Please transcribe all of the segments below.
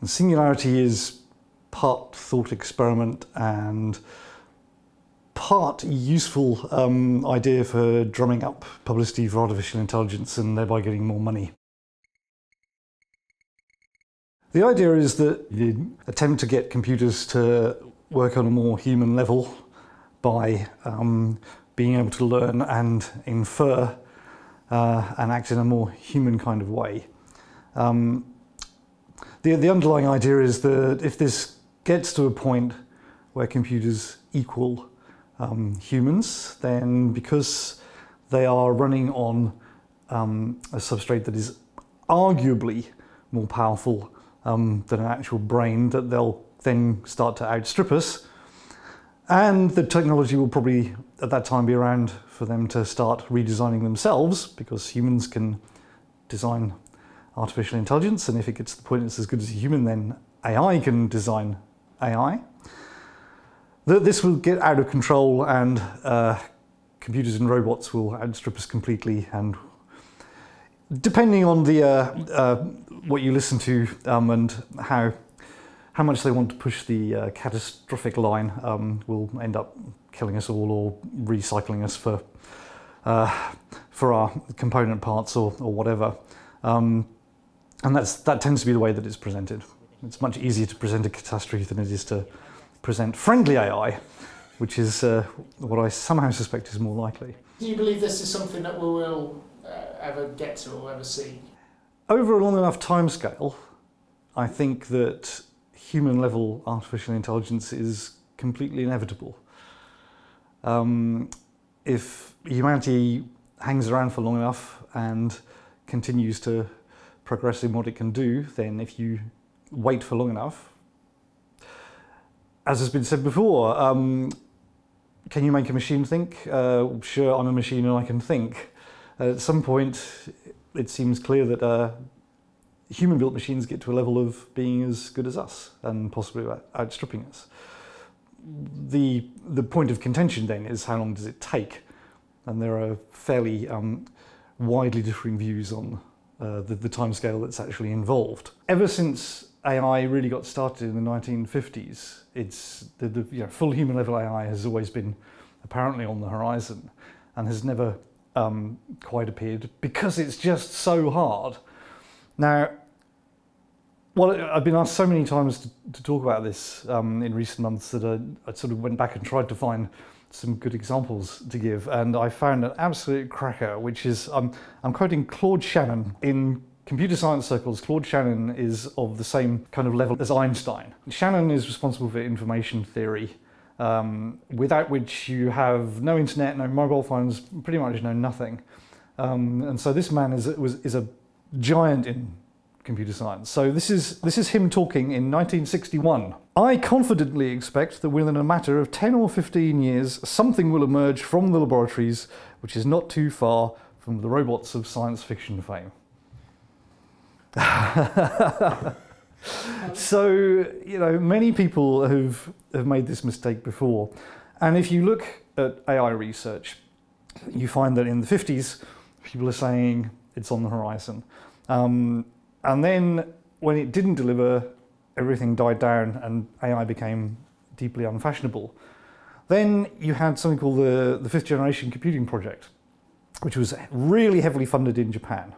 And Singularity is part thought experiment and part useful um, idea for drumming up publicity for artificial intelligence and thereby getting more money. The idea is that you attempt to get computers to work on a more human level by um, being able to learn and infer uh, and act in a more human kind of way. Um, the, the underlying idea is that if this gets to a point where computers equal um, humans, then because they are running on um, a substrate that is arguably more powerful um, than an actual brain, that they'll then start to outstrip us. And the technology will probably at that time be around for them to start redesigning themselves because humans can design artificial intelligence and if it gets to the point it's as good as a human then AI can design AI. That This will get out of control and uh, computers and robots will outstrip us completely and depending on the uh, uh, what you listen to um, and how how much they want to push the uh, catastrophic line um, will end up killing us all or recycling us for uh, for our component parts or, or whatever. Um, and that's that tends to be the way that it's presented. It's much easier to present a catastrophe than it is to present friendly AI, which is uh, what I somehow suspect is more likely. Do you believe this is something that we will uh, ever get to or ever see? Over a long enough timescale, I think that human level artificial intelligence is completely inevitable. Um, if humanity hangs around for long enough and continues to progress in what it can do, then if you wait for long enough, as has been said before, um, can you make a machine think? Uh, sure, I'm a machine and I can think. At some point, it seems clear that uh, human-built machines get to a level of being as good as us and possibly outstripping us. The, the point of contention then is how long does it take? And there are fairly um, widely differing views on uh, the, the timescale that's actually involved. Ever since AI really got started in the 1950s, it's the, the you know, full human level AI has always been apparently on the horizon and has never um, quite appeared because it's just so hard. Now, well, I've been asked so many times to, to talk about this um, in recent months that I, I, sort of went back and tried to find some good examples to give, and I found an absolute cracker, which is um, I'm quoting Claude Shannon in computer science circles. Claude Shannon is of the same kind of level as Einstein. Shannon is responsible for information theory, um, without which you have no internet, no mobile phones, pretty much no nothing. Um, and so this man is, was, is a giant in computer science. So this is, this is him talking in 1961. I confidently expect that within a matter of 10 or 15 years, something will emerge from the laboratories which is not too far from the robots of science fiction fame. so, you know, many people have, have made this mistake before. And if you look at AI research, you find that in the 50s, people are saying it's on the horizon. Um, and then when it didn't deliver, everything died down and AI became deeply unfashionable. Then you had something called the, the fifth generation computing project, which was really heavily funded in Japan.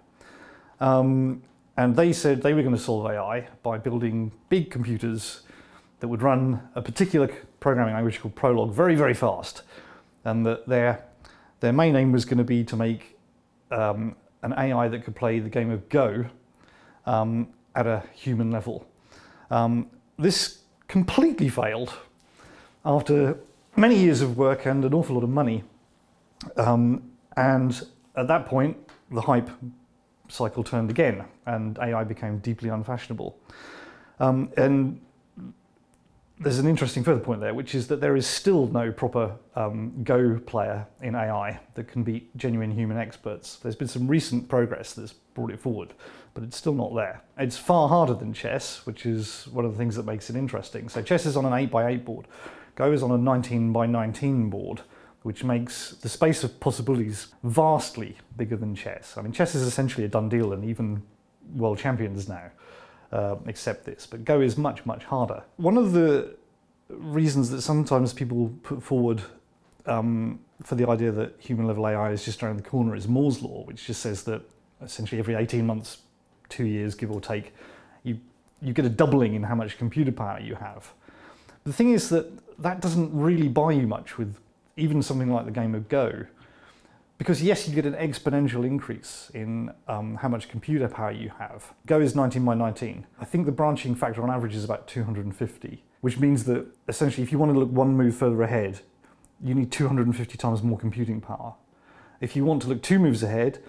Um, and they said they were going to solve AI by building big computers that would run a particular programming language called Prolog very, very fast. And that their, their main aim was going to be to make um, an AI that could play the game of Go um, at a human level. Um, this completely failed after many years of work and an awful lot of money. Um, and at that point, the hype cycle turned again and AI became deeply unfashionable. Um, and there's an interesting further point there, which is that there is still no proper um, Go player in AI that can beat genuine human experts. There's been some recent progress that's brought it forward, but it's still not there. It's far harder than chess, which is one of the things that makes it interesting. So chess is on an 8 by 8 board. Go is on a 19 by 19 board, which makes the space of possibilities vastly bigger than chess. I mean, chess is essentially a done deal and even world champions now uh, accept this. But Go is much, much harder. One of the reasons that sometimes people put forward um, for the idea that human level AI is just around the corner is Moore's Law, which just says that essentially every 18 months, two years, give or take, you, you get a doubling in how much computer power you have. The thing is that that doesn't really buy you much with even something like the game of Go. Because yes, you get an exponential increase in um, how much computer power you have. Go is 19 by 19. I think the branching factor on average is about 250, which means that essentially if you want to look one move further ahead, you need 250 times more computing power. If you want to look two moves ahead,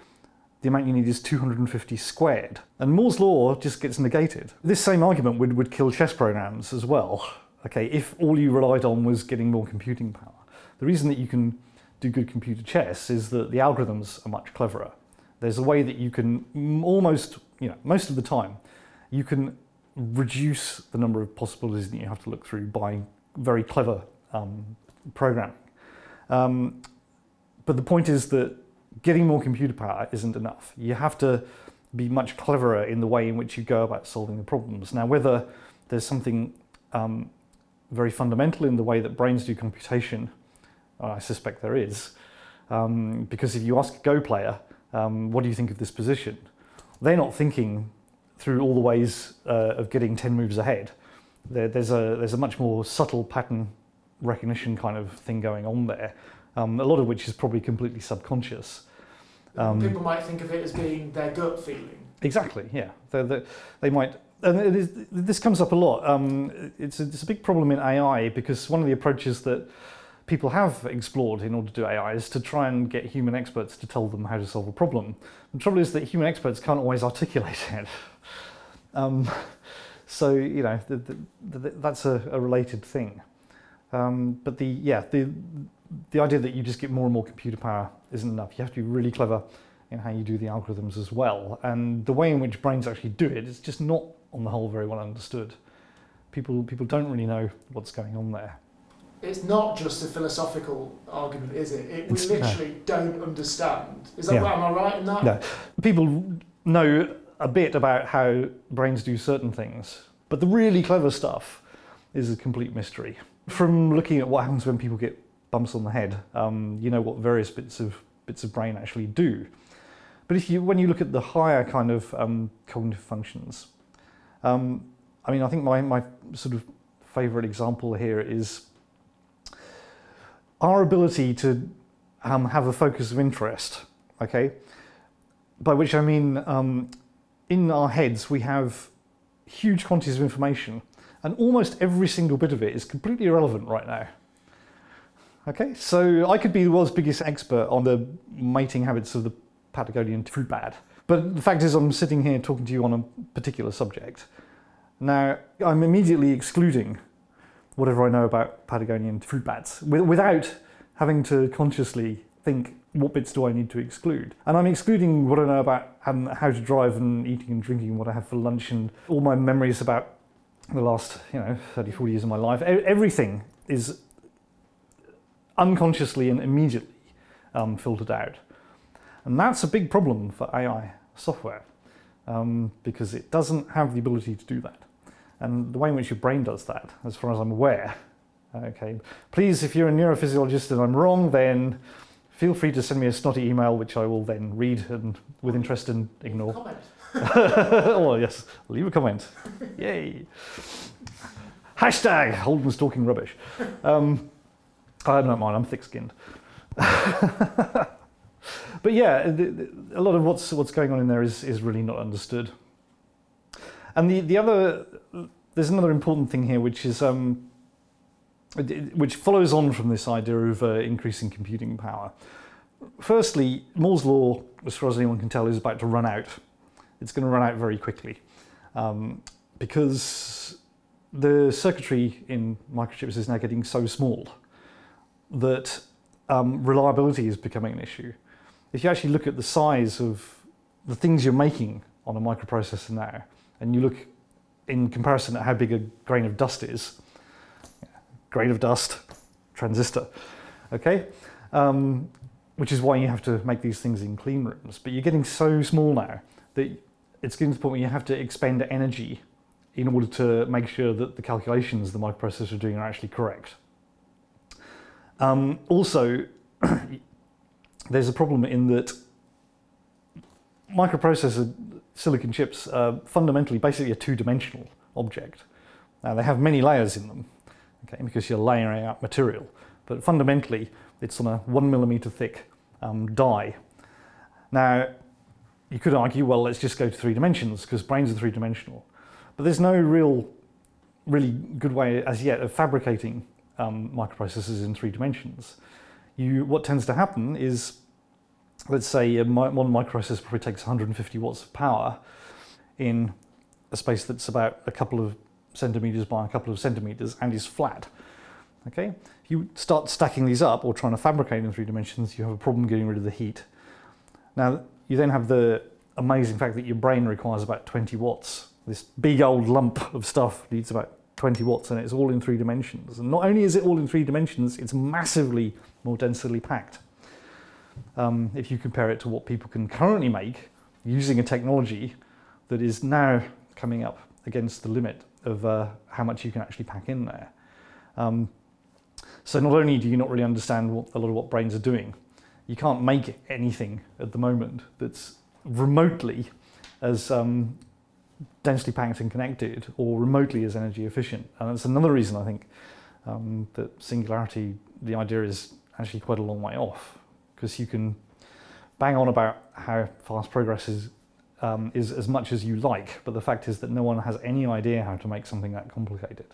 the amount you need is 250 squared. And Moore's law just gets negated. This same argument would, would kill chess programs as well, okay, if all you relied on was getting more computing power. The reason that you can do good computer chess is that the algorithms are much cleverer. There's a way that you can almost, you know, most of the time, you can reduce the number of possibilities that you have to look through by very clever um, programming. Um, but the point is that getting more computer power isn't enough. You have to be much cleverer in the way in which you go about solving the problems. Now, whether there's something um, very fundamental in the way that brains do computation, I suspect there is. Um, because if you ask a Go player, um, what do you think of this position? They're not thinking through all the ways uh, of getting 10 moves ahead. There, there's, a, there's a much more subtle pattern recognition kind of thing going on there, um, a lot of which is probably completely subconscious. Um, People might think of it as being their gut feeling. Exactly, yeah. They're, they're, they might, and this comes up a lot. Um, it's, a, it's a big problem in AI because one of the approaches that people have explored in order to do AI is to try and get human experts to tell them how to solve a problem. The trouble is that human experts can't always articulate it. Um, so, you know, the, the, the, that's a, a related thing. Um, but the yeah the the idea that you just get more and more computer power isn't enough. You have to be really clever in how you do the algorithms as well. And the way in which brains actually do it is just not, on the whole, very well understood. People people don't really know what's going on there. It's not just a philosophical argument, is it? it we it's, literally no. don't understand. Is that yeah. am I right in that? No. People know a bit about how brains do certain things, but the really clever stuff is a complete mystery from looking at what happens when people get bumps on the head, um, you know what various bits of bits of brain actually do. But if you, when you look at the higher kind of um, cognitive functions, um, I mean, I think my, my sort of favourite example here is our ability to um, have a focus of interest. Okay, by which I mean, um, in our heads we have huge quantities of information and almost every single bit of it is completely irrelevant right now. Okay, so I could be the world's biggest expert on the mating habits of the Patagonian fruit bat, but the fact is I'm sitting here talking to you on a particular subject. Now, I'm immediately excluding whatever I know about Patagonian fruit bats without having to consciously think what bits do I need to exclude? And I'm excluding what I know about how to drive and eating and drinking, what I have for lunch, and all my memories about the last, you know, 30, 40 years of my life, everything is unconsciously and immediately um, filtered out. And that's a big problem for AI software um, because it doesn't have the ability to do that. And the way in which your brain does that, as far as I'm aware, okay, please, if you're a neurophysiologist and I'm wrong, then feel free to send me a snotty email, which I will then read and with interest and ignore. oh, yes, leave a comment. Yay. Hashtag Holden's talking rubbish. Um, I don't mind, I'm thick skinned. but yeah, a lot of what's, what's going on in there is, is really not understood. And the, the other, there's another important thing here, which is, um, which follows on from this idea of uh, increasing computing power. Firstly, Moore's law, as far as anyone can tell, is about to run out it's going to run out very quickly um, because the circuitry in microchips is now getting so small that um, reliability is becoming an issue. If you actually look at the size of the things you're making on a microprocessor now, and you look in comparison at how big a grain of dust is, grain of dust, transistor, okay? Um, which is why you have to make these things in clean rooms. But you're getting so small now that it's getting to the point where you have to expend energy in order to make sure that the calculations the microprocessor are doing are actually correct. Um, also, there's a problem in that microprocessor silicon chips are fundamentally basically a two-dimensional object. Now they have many layers in them, okay, because you're layering out material, but fundamentally it's on a one millimeter thick um, die. Now, you could argue, well, let's just go to three dimensions because brains are three dimensional. But there's no real, really good way as yet of fabricating um, microprocessors in three dimensions. You, what tends to happen is, let's say one microprocessor probably takes 150 watts of power in a space that's about a couple of centimeters by a couple of centimeters and is flat. Okay, if you start stacking these up or trying to fabricate in three dimensions, you have a problem getting rid of the heat. Now, you then have the amazing fact that your brain requires about 20 watts. This big old lump of stuff needs about 20 watts and it's all in three dimensions. And not only is it all in three dimensions, it's massively more densely packed. Um, if you compare it to what people can currently make using a technology that is now coming up against the limit of uh, how much you can actually pack in there. Um, so not only do you not really understand what, a lot of what brains are doing, you can't make anything at the moment that's remotely as um, densely packed and connected or remotely as energy efficient. And that's another reason I think um, that singularity, the idea is actually quite a long way off because you can bang on about how fast progress is, um, is as much as you like, but the fact is that no one has any idea how to make something that complicated.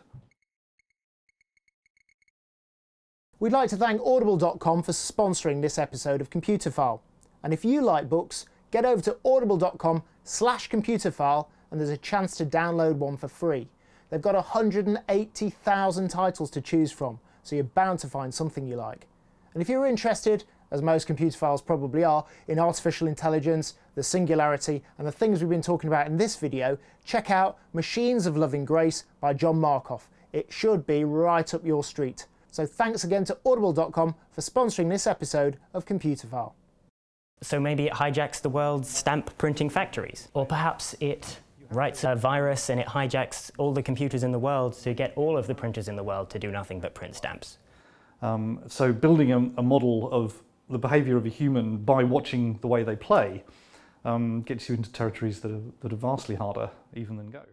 We'd like to thank audible.com for sponsoring this episode of Computerphile. And if you like books, get over to audible.com slash computerphile and there's a chance to download one for free. They've got 180,000 titles to choose from, so you're bound to find something you like. And if you're interested, as most Computerphiles probably are, in artificial intelligence, the singularity, and the things we've been talking about in this video, check out Machines of Loving Grace by John Markoff. It should be right up your street. So thanks again to audible.com for sponsoring this episode of Computerphile. So maybe it hijacks the world's stamp printing factories. Or perhaps it writes a virus and it hijacks all the computers in the world to get all of the printers in the world to do nothing but print stamps. Um, so building a, a, model of the behavior of a human by watching the way they play um, gets you into territories that are, that are vastly harder even than Go.